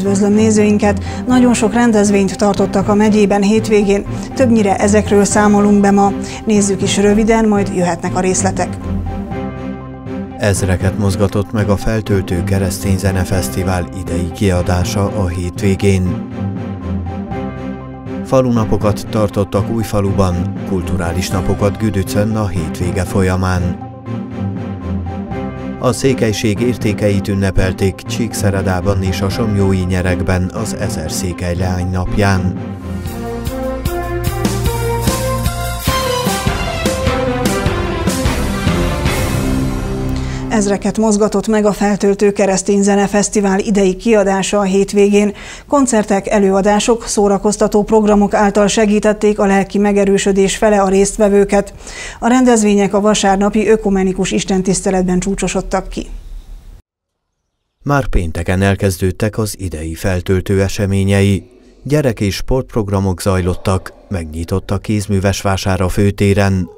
Üdvözlöm nézőinket! Nagyon sok rendezvényt tartottak a megyében hétvégén, többnyire ezekről számolunk be ma. Nézzük is röviden, majd jöhetnek a részletek. Ezreket mozgatott meg a Feltöltő Keresztény Zenefesztivál idei kiadása a hétvégén. Falunapokat tartottak Újfaluban, kulturális napokat Güdöcön a hétvége folyamán. A székelység értékeit ünnepelték Csíkszeredában és a Somjói nyerekben az Ezer Székely Leány napján. Ezreket mozgatott meg a Feltöltő Keresztény Zenefesztivál idei kiadása a hétvégén. Koncertek, előadások, szórakoztató programok által segítették a lelki megerősödés fele a résztvevőket. A rendezvények a vasárnapi ökumenikus istentiszteletben csúcsosodtak ki. Már pénteken elkezdődtek az idei feltöltő eseményei. Gyerek és sportprogramok zajlottak, megnyitott a kézműves vására főtéren,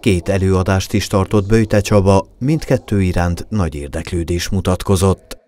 Két előadást is tartott Böjte Csaba, mindkettő iránt nagy érdeklődés mutatkozott.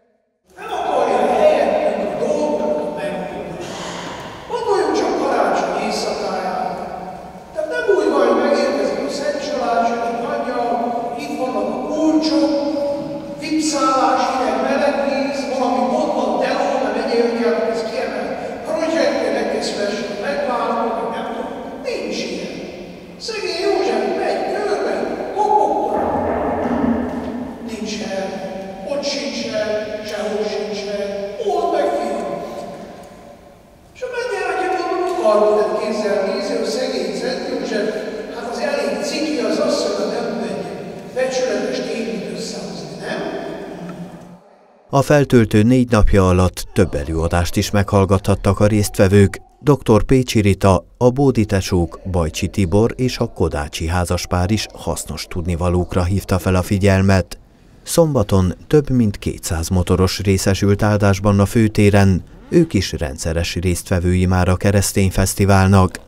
Feltöltő négy napja alatt több előadást is meghallgathattak a résztvevők. Dr. Pécsi Rita, a Bóditesók, Bajcsi Tibor és a Kodácsi házaspár is hasznos tudnivalókra hívta fel a figyelmet. Szombaton több mint 200 motoros részesült áldásban a főtéren, ők is rendszeres résztvevői már a keresztény fesztiválnak.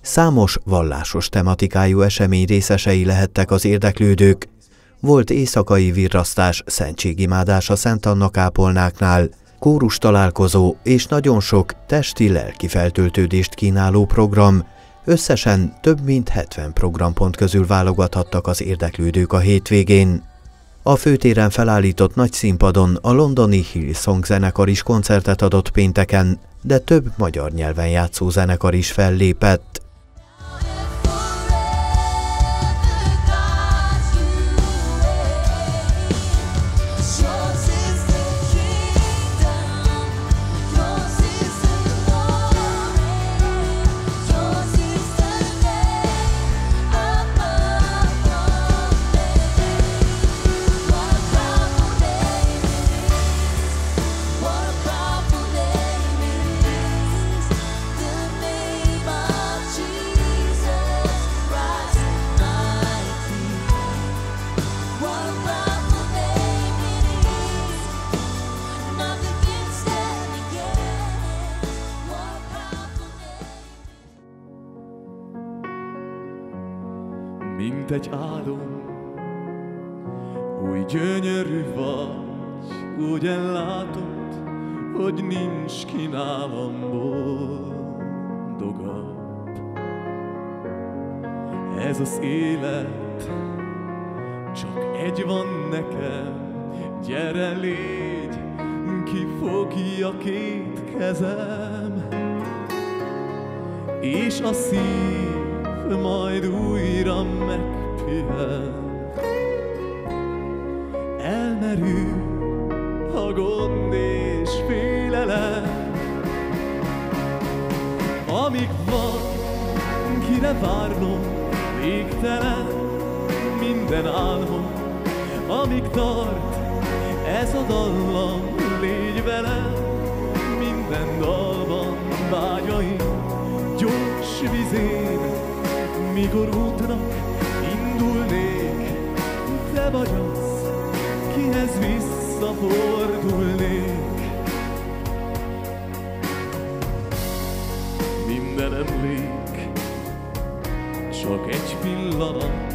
Számos vallásos tematikájú esemény részesei lehettek az érdeklődők, volt éjszakai virrasztás, szentségimádás a Szent Anna kápolnáknál, kórus találkozó és nagyon sok testi-lelki feltöltődést kínáló program, összesen több mint 70 programpont közül válogathattak az érdeklődők a hétvégén. A főtéren felállított nagy színpadon a londoni Hillsong zenekar is koncertet adott pénteken, de több magyar nyelven játszó zenekar is fellépett. Mint egy álom. Új gyönyörű vagy, úgy ellátott, hogy nincs kínálam boldogabb. Ez az élet, csak egy van nekem, gyere légy, ki fogja két kezem, és a szív majd újra Elmerül a gond és félelem, amíg van, kire várnom, végtelen minden álmom, amíg tart ez a dallam, légy velem, minden dalban vágyaim, gyors vizén, mikor útnak te vagy az, kihez visszafordulnék. Minden emlék, csak egy pillanat,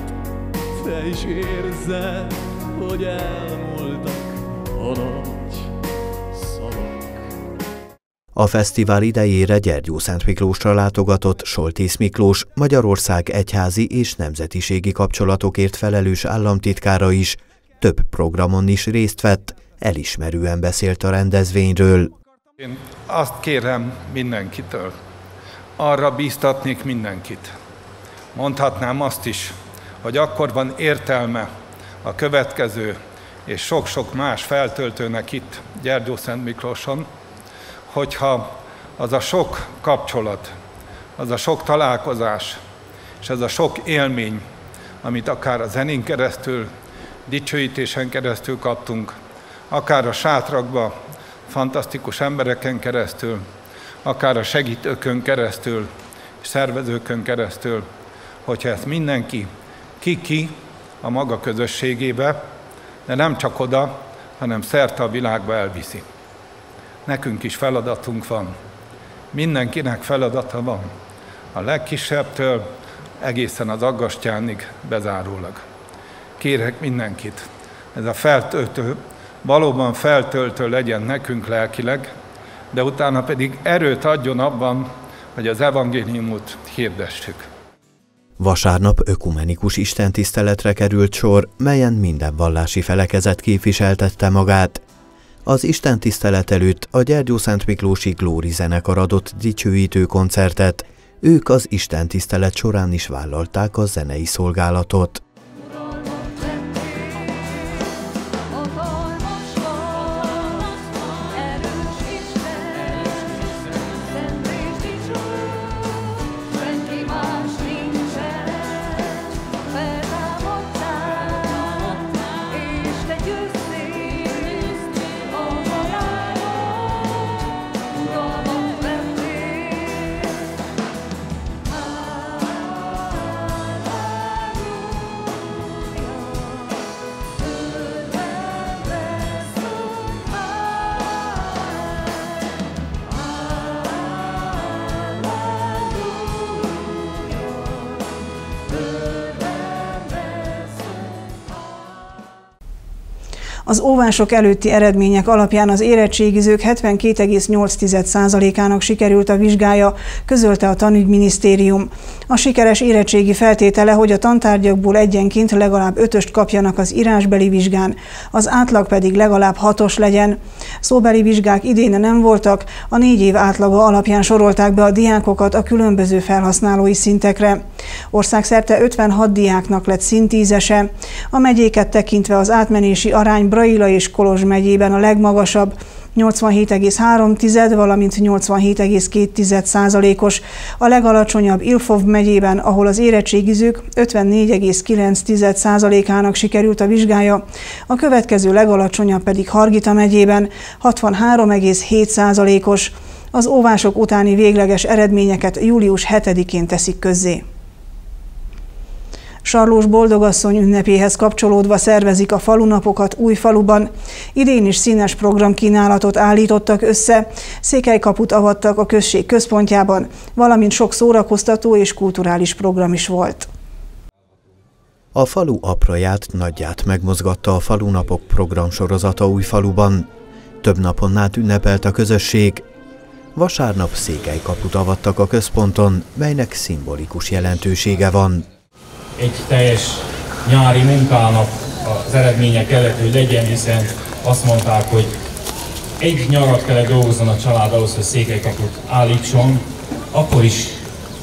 te is érzed, hogy elmúltak a nagy A fesztivál idejére Gyergyó Szent Miklósra látogatott Soltész Miklós, Magyarország egyházi és nemzetiségi kapcsolatokért felelős államtitkára is, több programon is részt vett, elismerően beszélt a rendezvényről. Én azt kérem mindenkitől, arra bíztatnék mindenkit. Mondhatnám azt is, hogy akkor van értelme a következő és sok-sok más feltöltőnek itt Gyergyó Szent Miklóson, hogyha az a sok kapcsolat, az a sok találkozás, és ez a sok élmény, amit akár a zenén keresztül, dicsőítésen keresztül kaptunk, akár a sátrakba, fantasztikus embereken keresztül, akár a segítőkön keresztül, szervezőkön keresztül, hogyha ezt mindenki ki-ki a maga közösségébe, de nem csak oda, hanem szerte a világba elviszi. Nekünk is feladatunk van. Mindenkinek feladata van. A legkisebbtől egészen az aggastyánig bezárólag. Kérek mindenkit, ez a feltöltő, valóban feltöltő legyen nekünk lelkileg, de utána pedig erőt adjon abban, hogy az evangéliumot hirdessük. Vasárnap ökumenikus istentiszteletre került sor, melyen minden vallási felekezet képviseltette magát. Az istentisztelet előtt a Gyergyó Szent Miklósi Glóri zenekar adott dicsőítő koncertet, ők az istentisztelet során is vállalták a zenei szolgálatot. Az óvások előtti eredmények alapján az érettségizők 72,8%-ának sikerült a vizsgája, közölte a tanügyminisztérium. A sikeres érettségi feltétele, hogy a tantárgyakból egyenként legalább ötöst kapjanak az írásbeli vizsgán, az átlag pedig legalább hatos legyen. Szóbeli vizsgák idén nem voltak, a négy év átlaga alapján sorolták be a diákokat a különböző felhasználói szintekre. Országszerte 56 diáknak lett szintízese. A megyéket tekintve az átmenési arány Braila és Kolozs megyében a legmagasabb, 87,3, valamint 87,2 százalékos. A legalacsonyabb Ilfov megyében, ahol az érettségizők 54,9 százalékának sikerült a vizsgája, a következő legalacsonyabb pedig Hargita megyében 63,7 százalékos. Az óvások utáni végleges eredményeket július 7-én teszik közzé. Sarlós Boldogasszony ünnepéhez kapcsolódva szervezik a falunapokat új faluban. Idén is színes programkínálatot állítottak össze, székelykaput avattak a község központjában, valamint sok szórakoztató és kulturális program is volt. A falu apraját, nagyját megmozgatta a falunapok programsorozata új faluban. Több napon át ünnepelt a közösség. Vasárnap székelykaput avattak a központon, melynek szimbolikus jelentősége van egy teljes nyári munkának az eredménye kellett, hogy legyen, hiszen azt mondták, hogy egy nyarat kellett dolgozzon a család ahhoz, hogy székelykaput állítson, akkor is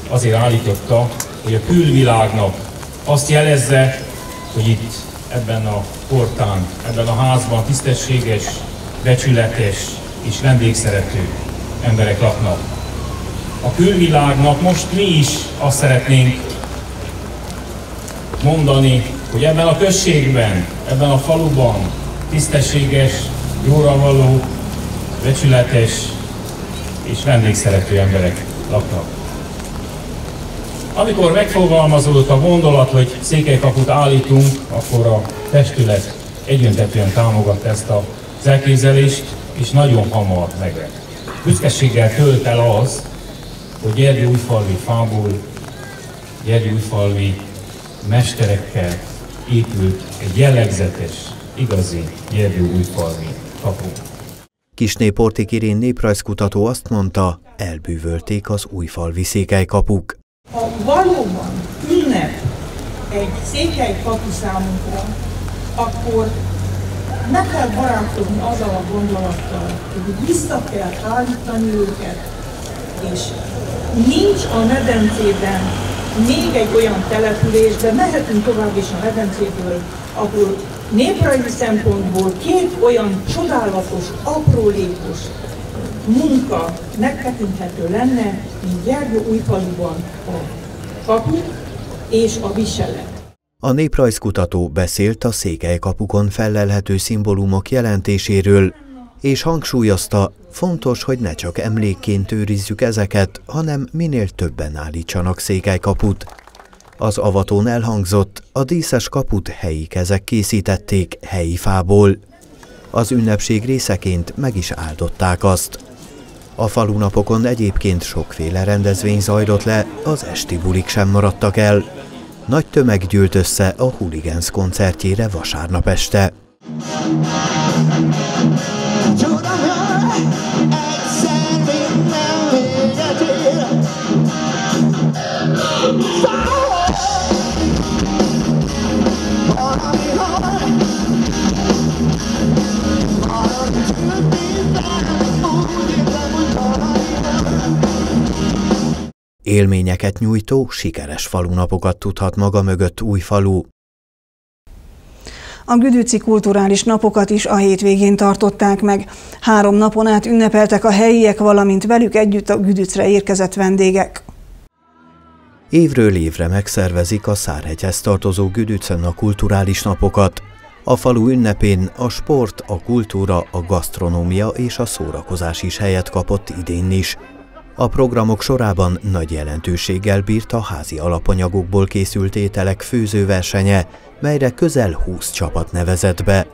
azért állította, hogy a külvilágnak azt jelezze, hogy itt ebben a portán, ebben a házban tisztességes, becsületes és vendégszerető emberek laknak. A külvilágnak most mi is azt szeretnénk mondani, hogy ebben a községben, ebben a faluban tisztességes, jóra való, becsületes és vendégszerető emberek laknak. Amikor megfogalmazódott a gondolat, hogy székelykaput állítunk, akkor a testület egyöntetően támogatta ezt az elképzelést, és nagyon hamar meglett. Büszkeséggel tölt el az, hogy Gyergy újfalvi fából, Gyergy újfalvi mesterekkel épült egy jellegzetes, igazi Gyergyó újfalvi kapu. Kisné Portik Irén néprajzkutató azt mondta, elbűvölték az újfalvi székelykapuk. Ha valóban ünnep egy székelykapu számunkra, akkor meg kell barátkozni azzal a gondolattal, hogy vissza kell állítani őket, és nincs a medencében még egy olyan település, de mehetünk tovább is a medencéből, ahol néprajzi szempontból két olyan csodálatos, aprólékos munka megtekinthető lenne, mint Gergő újfaluban a kapu és a viselet. A néprajzkutató beszélt a székelykapukon fellelhető szimbólumok jelentéséről, és hangsúlyozta, fontos, hogy ne csak emlékként őrizzük ezeket, hanem minél többen állítsanak székelykaput. Az avatón elhangzott, a díszes kaput helyi kezek készítették helyi fából. Az ünnepség részeként meg is áldották azt. A falunapokon egyébként sokféle rendezvény zajlott le, az esti bulik sem maradtak el. Nagy tömeg gyűlt össze a Hooligans koncertjére vasárnap este. Élményeket nyújtó, sikeres falunapokat tudhat maga mögött új falu. A Güdüci kulturális napokat is a hétvégén tartották meg. Három napon át ünnepeltek a helyiek, valamint velük együtt a Güdücre érkezett vendégek. Évről évre megszervezik a Szárhegyhez tartozó Güdücön a kulturális napokat. A falu ünnepén a sport, a kultúra, a gasztronómia és a szórakozás is helyet kapott idén is. A programok sorában nagy jelentőséggel bírt a házi alapanyagokból készült ételek főzőversenye, melyre közel 20 csapat nevezett be.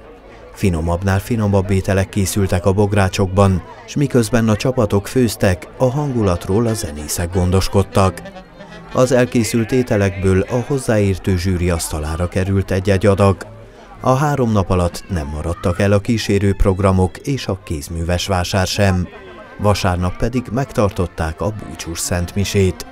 Finomabbnál finomabb ételek készültek a bográcsokban, s miközben a csapatok főztek, a hangulatról a zenészek gondoskodtak. Az elkészült ételekből a hozzáértő zsűri asztalára került egy-egy adag. A három nap alatt nem maradtak el a kísérő programok és a kézműves vásár sem vasárnap pedig megtartották a búcsús szentmisét.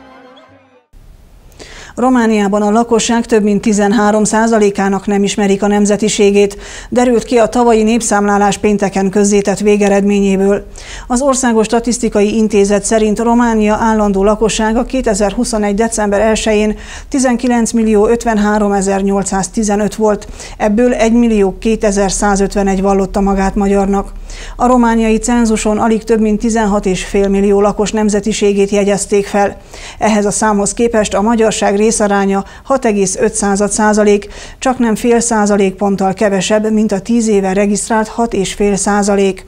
Romániában a lakosság több mint 13%-ának nem ismerik a nemzetiségét, derült ki a tavalyi népszámlálás pénteken közzétett végeredményéből. Az Országos Statisztikai Intézet szerint Románia állandó lakossága 2021. december 1-én 19 millió 53 815 volt, ebből 1 millió 2151 vallotta magát magyarnak. A romániai cenzuson alig több mint 16,5 millió lakos nemzetiségét jegyezték fel. Ehhez a számhoz képest a magyarság részaránya 6,5 százalék, csak nem fél százalékponttal kevesebb, mint a 10 éve regisztrált 6,5 százalék.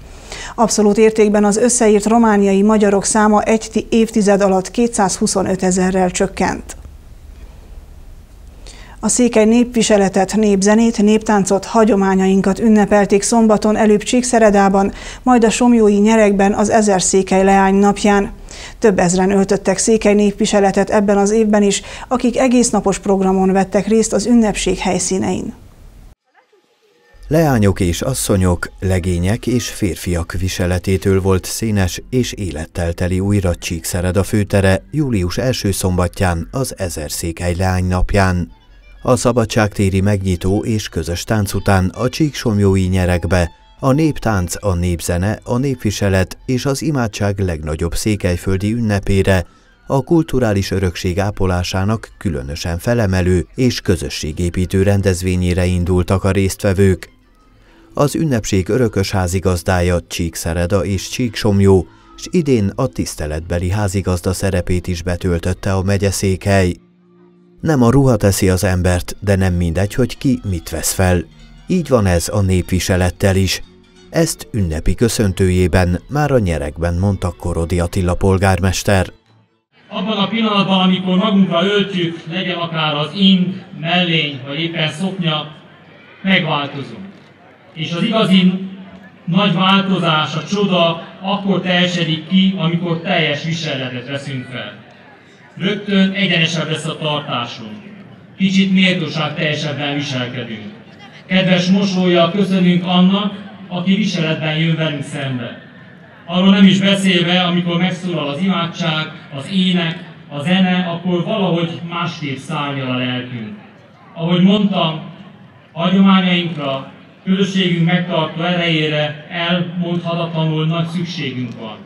Abszolút értékben az összeírt romániai magyarok száma egy évtized alatt 225 ezerrel csökkent. A székely népviseletet, népzenét, néptáncot, hagyományainkat ünnepelték szombaton előbb Csíkszeredában, majd a Somjói nyerekben az Ezer Székely Leány napján. Több ezren öltöttek székely népviseletet ebben az évben is, akik egész napos programon vettek részt az ünnepség helyszínein. Leányok és asszonyok, legények és férfiak viseletétől volt színes és élettel teli újra Csíkszered a főtere július első szombatján az Ezer Székely Leány napján. A szabadságtéri megnyitó és közös tánc után a csíksomjói nyerekbe a néptánc, a népzene, a népviselet és az imádság legnagyobb székelyföldi ünnepére, a kulturális örökség ápolásának különösen felemelő és közösségépítő rendezvényére indultak a résztvevők. Az ünnepség örökös házigazdája Csíkszereda és Csíksomjó, s idén a tiszteletbeli házigazda szerepét is betöltötte a megyeszékhely. Nem a ruha teszi az embert, de nem mindegy, hogy ki mit vesz fel. Így van ez a népviselettel is. Ezt ünnepi köszöntőjében már a nyerekben mondta Korodi Attila polgármester. Abban a pillanatban, amikor magunkra öltjük, legyen akár az ing, mellény, vagy éppen szoknya, megváltozunk. És az igazi nagy változás, a csoda akkor teljesedik ki, amikor teljes viseletet veszünk fel rögtön egyenesebb lesz a tartásunk. Kicsit méltóság teljesebben viselkedünk. Kedves mosolya köszönünk annak, aki viseletben jön velünk szembe. Arról nem is beszélve, amikor megszólal az imádság, az ének, a zene, akkor valahogy másképp szállja a lelkünk. Ahogy mondtam, hagyományainkra, közösségünk megtartó erejére elmondhatatlanul nagy szükségünk van.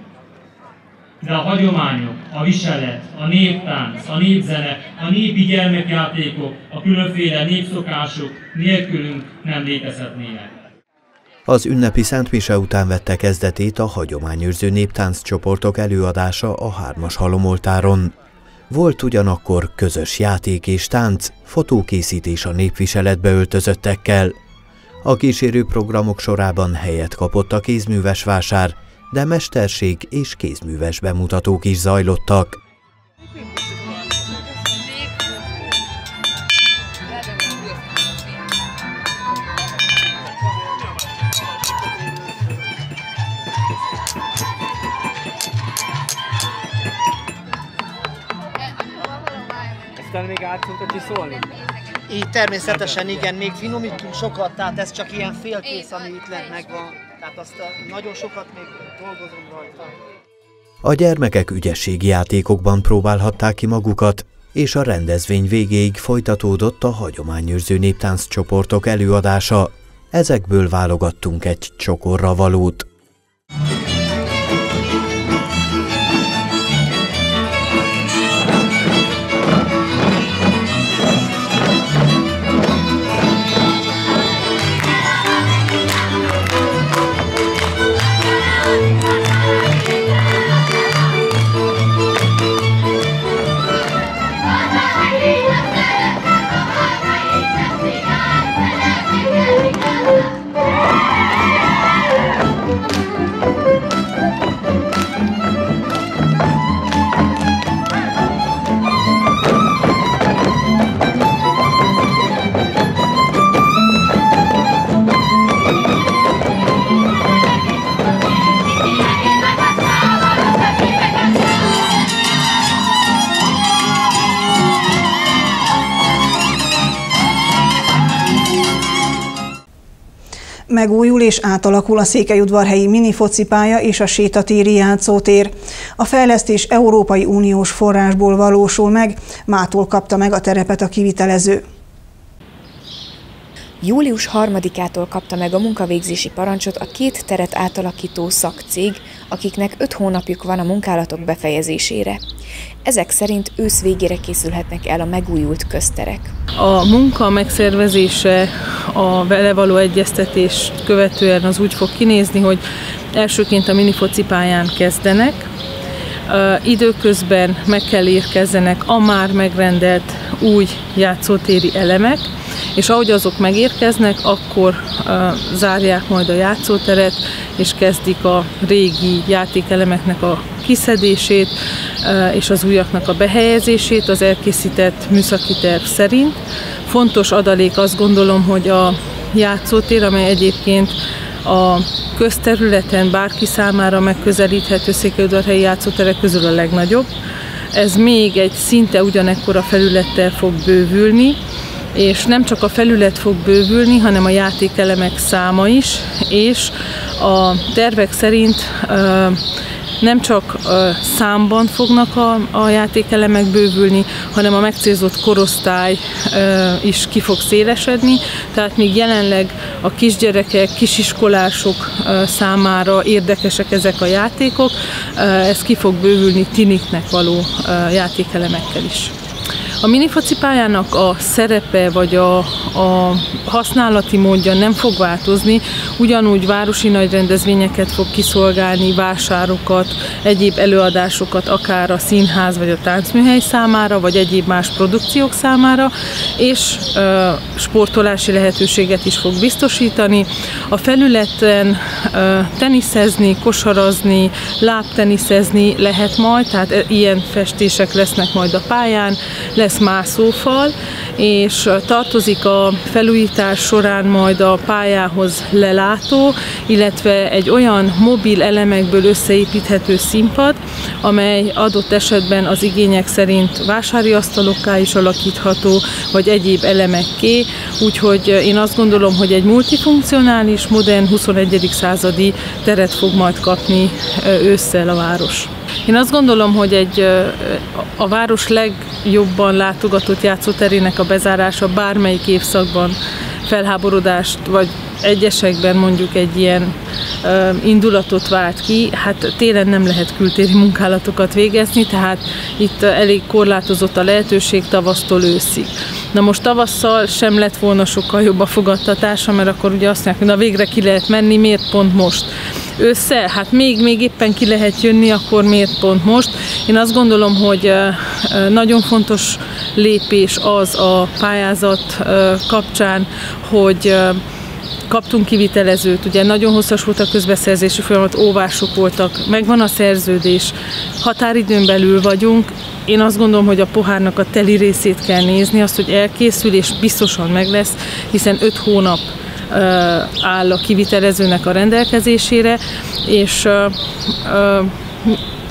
De a hagyományok, a viselet, a néptánc, a népzene, a népi gyermekjátékok, a különféle népszokások nélkülünk nem létezhetnének. Az ünnepi Szentmise után vette kezdetét a hagyományőrző néptánc csoportok előadása a Hármas Halomoltáron. Volt ugyanakkor közös játék és tánc, fotókészítés a népviseletbe öltözöttekkel. A kísérő programok sorában helyet kapott a kézműves vásár, de mesterség és kézműves bemutatók is zajlottak. Aztán még át tudod is szólni? Így természetesen igen, még finomítunk sokat, tehát ez csak ilyen félkész, ami itt lent megvan. Tehát azt a, nagyon sokat még dolgozom rajta. A gyermekek ügyességi játékokban próbálhatták ki magukat, és a rendezvény végéig folytatódott a hagyományőrző néptánc csoportok előadása. Ezekből válogattunk egy csokorra valót. Megújul és átalakul a Székelyudvarhelyi minifocipálya és a sétatéri játszótér. A fejlesztés Európai Uniós forrásból valósul meg, mától kapta meg a terepet a kivitelező. Július 3-ától kapta meg a munkavégzési parancsot a két teret átalakító szakcég, akiknek öt hónapjuk van a munkálatok befejezésére. Ezek szerint ősz végére készülhetnek el a megújult közterek. A munka megszervezése, a vele való egyeztetés követően az úgy fog kinézni, hogy elsőként a minifocipályán kezdenek, időközben meg kell érkezzenek a már megrendelt új játszótéri elemek, és ahogy azok megérkeznek, akkor zárják majd a játszóteret, és kezdik a régi játékelemeknek a kiszedését, és az újaknak a behelyezését az elkészített műszaki terv szerint. Fontos adalék azt gondolom, hogy a játszótér, amely egyébként a közterületen bárki számára megközelíthető székelyudvarhelyi játszóterek közül a legnagyobb. Ez még egy szinte ugyanekkora felülettel fog bővülni, és nem csak a felület fog bővülni, hanem a játékelemek száma is, és a tervek szerint nem csak számban fognak a, a játékelemek bővülni, hanem a megcélzott korosztály is ki fog szélesedni, tehát még jelenleg a kisgyerekek, kisiskolások számára érdekesek ezek a játékok, ez ki fog bővülni tiniknek való játékelemekkel is. A minifoci pályának a szerepe vagy a, a használati módja nem fog változni, ugyanúgy városi nagy rendezvényeket fog kiszolgálni, vásárokat, egyéb előadásokat, akár a színház vagy a táncműhely számára, vagy egyéb más produkciók számára, és ö, sportolási lehetőséget is fog biztosítani. A felületen ö, teniszezni, kosarazni, lábteniszezni lehet majd, tehát ilyen festések lesznek majd a pályán, lesz mászófal, és tartozik a felújítás során majd a pályához lelátó, illetve egy olyan mobil elemekből összeépíthető színpad, amely adott esetben az igények szerint vásári asztalokká is alakítható, vagy egyéb elemekké, úgyhogy én azt gondolom, hogy egy multifunkcionális, modern 21. századi teret fog majd kapni ősszel a város. Én azt gondolom, hogy egy a város legjobban látogatott játszóterének a bezárása bármelyik évszakban felháborodást, vagy egyesekben mondjuk egy ilyen indulatot vált ki, hát télen nem lehet kültéri munkálatokat végezni, tehát itt elég korlátozott a lehetőség tavasztól őszig. Na most tavasszal sem lett volna sokkal jobb a fogadtatása, mert akkor ugye azt mondják, hogy na végre ki lehet menni, miért pont most? Össze, hát még, még éppen ki lehet jönni, akkor miért pont most? Én azt gondolom, hogy nagyon fontos lépés az a pályázat kapcsán, hogy kaptunk kivitelezőt, ugye nagyon hosszas volt a közbeszerzési folyamat, óvások voltak, megvan a szerződés, határidőn belül vagyunk, én azt gondolom, hogy a pohárnak a teli részét kell nézni, azt, hogy elkészül és biztosan meg lesz, hiszen öt hónap áll a kivitelezőnek a rendelkezésére, és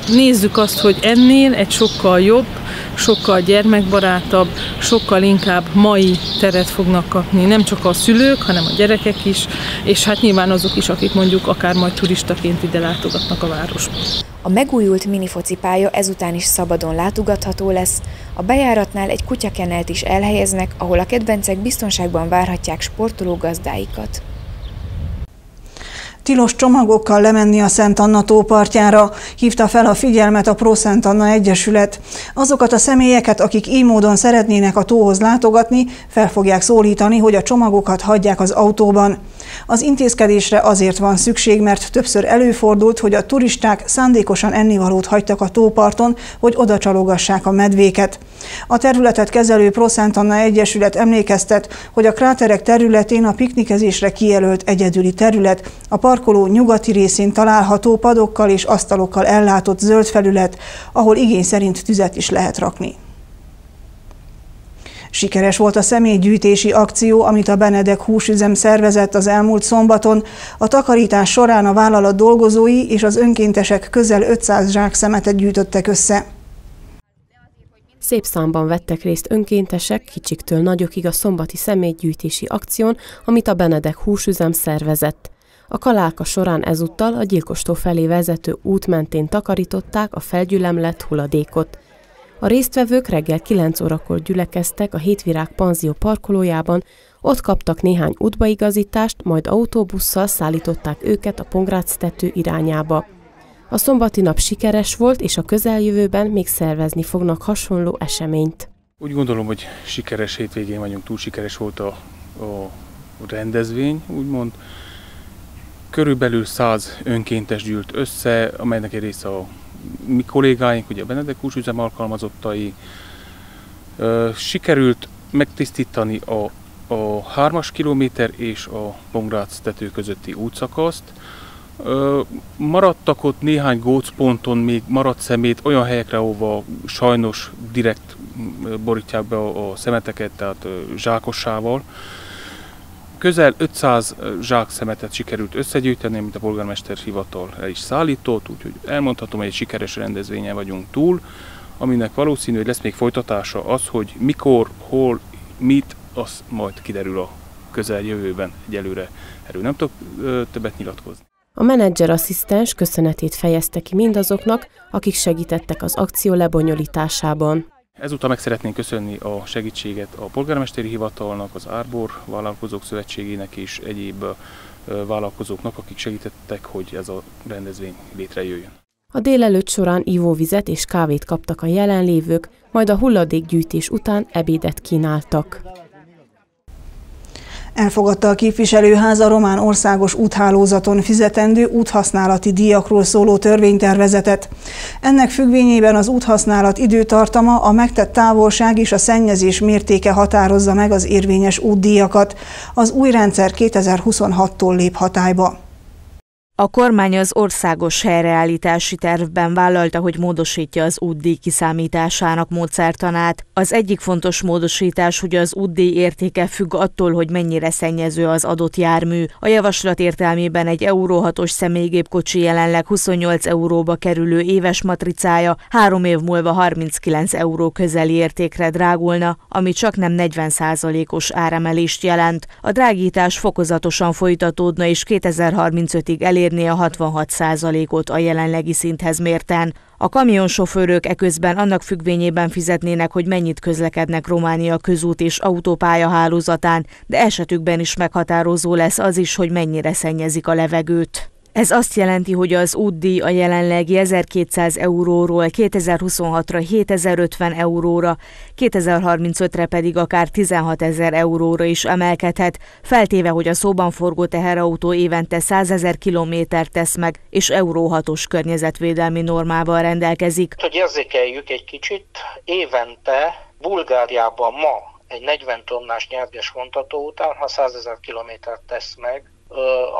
nézzük azt, hogy ennél egy sokkal jobb, sokkal gyermekbarátabb, sokkal inkább mai teret fognak kapni, nem csak a szülők, hanem a gyerekek is, és hát nyilván azok is, akik mondjuk akár majd turistaként ide látogatnak a városba. A megújult minifocipálya ezután is szabadon látogatható lesz, a bejáratnál egy kutyakenelt is elhelyeznek, ahol a kedvencek biztonságban várhatják sportoló gazdáikat. Tilos csomagokkal lemenni a Szent Anna tópartjára, hívta fel a figyelmet a Pro Szent Anna Egyesület. Azokat a személyeket, akik így módon szeretnének a tóhoz látogatni, fel fogják szólítani, hogy a csomagokat hagyják az autóban. Az intézkedésre azért van szükség, mert többször előfordult, hogy a turisták szándékosan ennivalót hagytak a tóparton, hogy oda csalogassák a medvéket. A területet kezelő Proszent Anna Egyesület emlékeztet, hogy a kráterek területén a piknikezésre kijelölt egyedüli terület, a parkoló nyugati részén található padokkal és asztalokkal ellátott zöld felület, ahol igény szerint tüzet is lehet rakni. Sikeres volt a személygyűjtési akció, amit a Benedek húsüzem szervezett az elmúlt szombaton. A takarítás során a vállalat dolgozói és az önkéntesek közel 500 zsák szemetet gyűjtöttek össze. Szép számban vettek részt önkéntesek, kicsiktől nagyokig a szombati személygyűjtési akción, amit a Benedek húsüzem szervezett. A kalálka során ezúttal a gyilkostó felé vezető út mentén takarították a felgyülemlett hulladékot. A résztvevők reggel 9 órakor gyülekeztek a Hétvirág panzió parkolójában, ott kaptak néhány útbaigazítást, majd autóbusszal szállították őket a Pongrác tető irányába. A szombati nap sikeres volt, és a közeljövőben még szervezni fognak hasonló eseményt. Úgy gondolom, hogy sikeres hétvégén vagyunk, túl sikeres volt a, a rendezvény, úgymond. Körülbelül száz önkéntes gyűlt össze, amelynek egy része a mi kollégáink, ugye a Benedek húsüzem alkalmazottai, sikerült megtisztítani a, a 3-as kilométer és a Pongrác tető közötti útszakaszt. Maradtak ott néhány gócponton még maradt szemét olyan helyekre, ahova sajnos direkt borítják be a, a szemeteket, tehát zsákossával. Közel 500 zsák szemetet sikerült összegyűjteni, amit a polgármester hivatal el is szállított, úgyhogy elmondhatom, hogy egy sikeres rendezvényen vagyunk túl, aminek valószínű, hogy lesz még folytatása az, hogy mikor, hol, mit, az majd kiderül a közeljövőben. Egyelőre erről nem tudok többet nyilatkozni. A menedzser asszisztens köszönetét fejezte ki mindazoknak, akik segítettek az akció lebonyolításában. Ezúttal meg szeretnénk köszönni a segítséget a polgármesteri hivatalnak, az Árbor Vállalkozók Szövetségének és egyéb vállalkozóknak, akik segítettek, hogy ez a rendezvény létrejöjjön. A délelőtt során ivóvizet és kávét kaptak a jelenlévők, majd a hulladékgyűjtés után ebédet kínáltak. Elfogadta a képviselőház a román országos úthálózaton fizetendő úthasználati díjakról szóló törvénytervezetet. Ennek függvényében az úthasználat időtartama, a megtett távolság és a szennyezés mértéke határozza meg az érvényes útdíjakat. Az új rendszer 2026-tól lép hatályba. A kormány az országos helyreállítási tervben vállalta, hogy módosítja az útdíj kiszámításának módszertanát. Az egyik fontos módosítás, hogy az útdíj értéke függ attól, hogy mennyire szennyező az adott jármű. A javaslat értelmében egy Euró 6-os személygépkocsi jelenleg 28 euróba kerülő éves matricája három év múlva 39 euró közeli értékre drágulna, ami csak nem 40% os áremelést jelent. A drágítás fokozatosan folytatódna és 2035-ig elér elérni a 66 ot a jelenlegi szinthez mérten. A kamionsofőrök eközben annak függvényében fizetnének, hogy mennyit közlekednek Románia közút és autópálya hálózatán, de esetükben is meghatározó lesz az is, hogy mennyire szennyezik a levegőt. Ez azt jelenti, hogy az útdíj a jelenlegi 1200 euróról 2026-ra 7050 euróra, 2035-re pedig akár 16 ezer euróra is emelkedhet, feltéve, hogy a szóban forgó teherautó évente 100 ezer kilométert tesz meg, és Euró 6-os környezetvédelmi normával rendelkezik. Hogy érzékeljük egy kicsit, évente Bulgáriában ma egy 40 tonnás nyerges vontató után, ha 100 ezer kilométert tesz meg,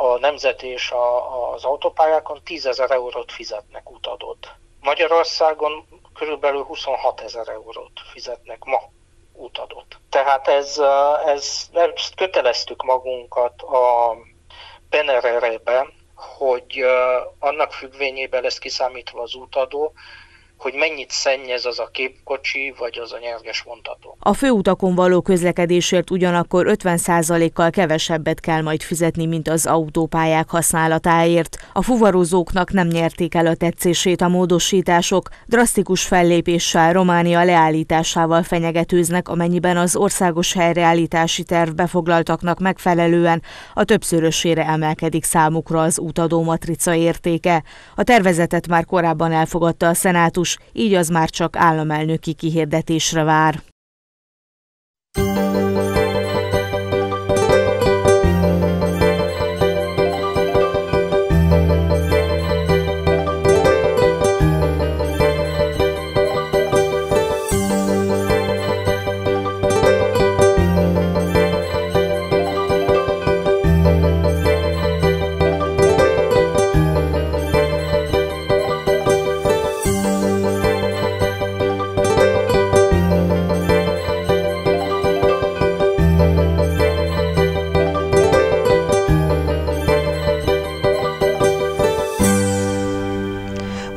a nemzet és a, az autópályákon 10 ezer eurót fizetnek utadót. Magyarországon körülbelül 26 ezer eurót fizetnek ma utadót. Tehát ez, ez, ezt köteleztük magunkat a PNRR-be, hogy annak függvényében lesz kiszámítva az útadó, hogy mennyit szennyez az a képkocsi, vagy az a nyerges vontató. A főutakon való közlekedésért ugyanakkor 50%-kal kevesebbet kell majd fizetni, mint az autópályák használatáért. A fuvarozóknak nem nyerték el a tetszését a módosítások, drasztikus fellépéssel Románia leállításával fenyegetőznek, amennyiben az országos helyreállítási terv befoglaltaknak megfelelően a többszörösére emelkedik számukra az útadó matrica értéke. A tervezetet már korábban elfogadta a szenátus, így az már csak államelnöki kihirdetésre vár.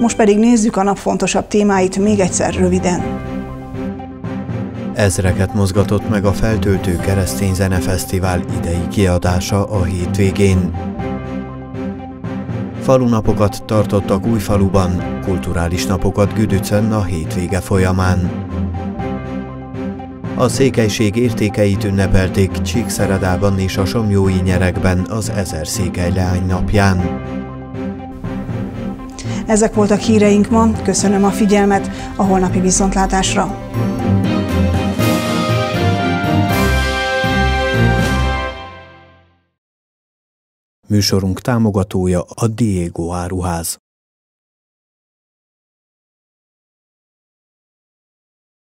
Most pedig nézzük a nap fontosabb témáit még egyszer röviden. Ezreket mozgatott meg a Feltöltő Keresztény Zenefesztivál idei kiadása a hétvégén. Falunapokat tartottak Újfaluban, kulturális napokat Güdöcön a hétvége folyamán. A székelység értékeit ünnepelték Csíkszeredában és a Somjói nyerekben az Ezer Székely Leány napján. Ezek voltak híreink ma, köszönöm a figyelmet, a holnapi viszontlátásra! Műsorunk támogatója a Diego Áruház.